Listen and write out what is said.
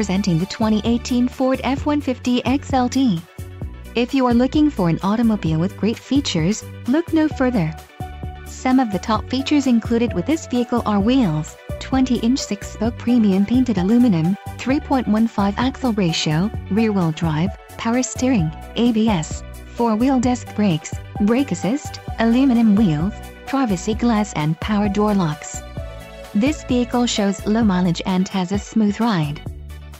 presenting the 2018 Ford F-150 XLT. If you are looking for an automobile with great features, look no further. Some of the top features included with this vehicle are wheels, 20-inch 6-spoke premium painted aluminum, 3.15 axle ratio, rear-wheel drive, power steering, ABS, 4-wheel disc brakes, brake assist, aluminum wheels, privacy glass and power door locks. This vehicle shows low mileage and has a smooth ride.